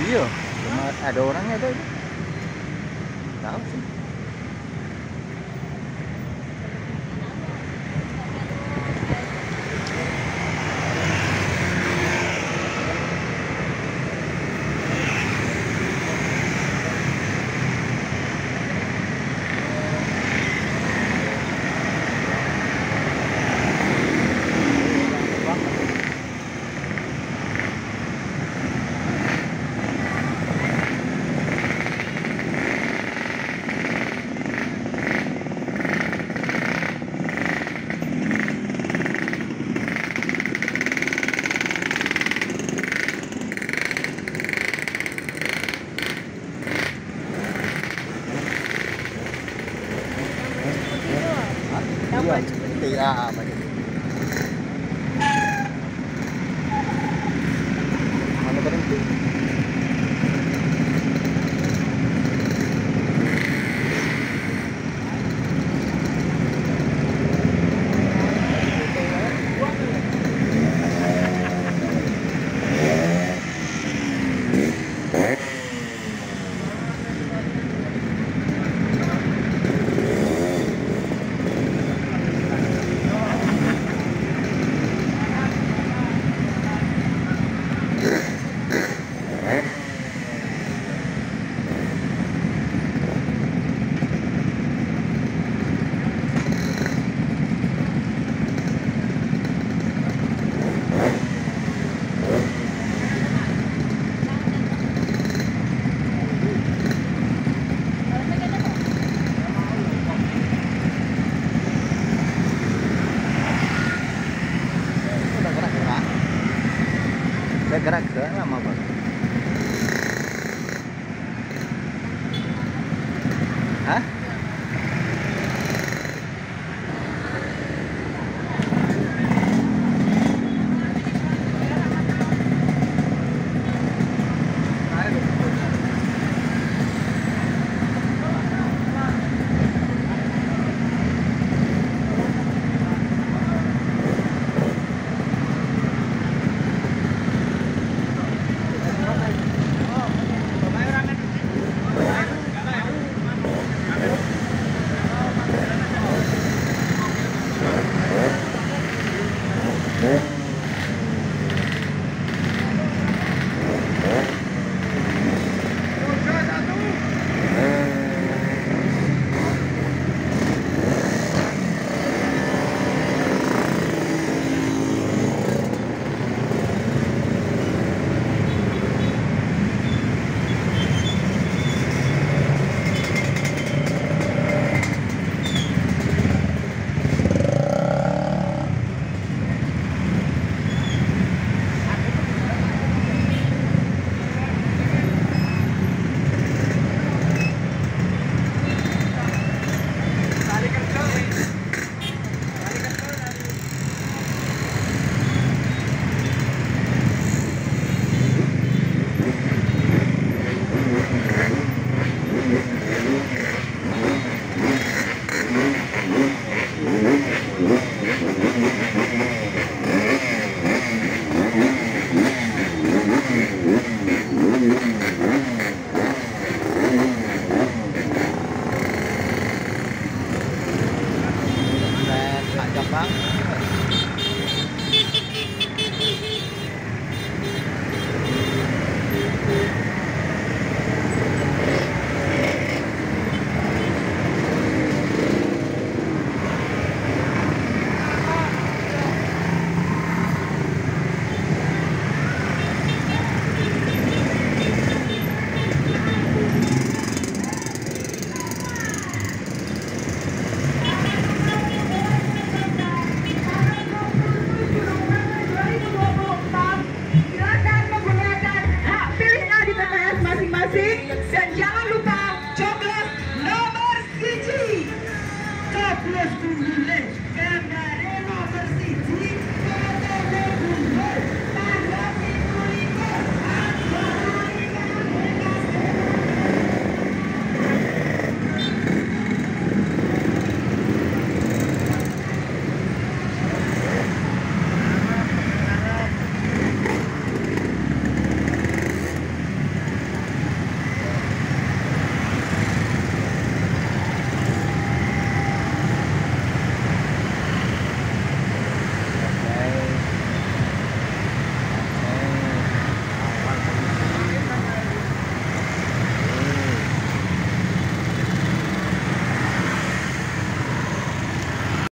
Iya, ada orangnya tuh. Dapat Ya, balik Mana berhenti? Teraga lama banget. Hah? 什么 Let's come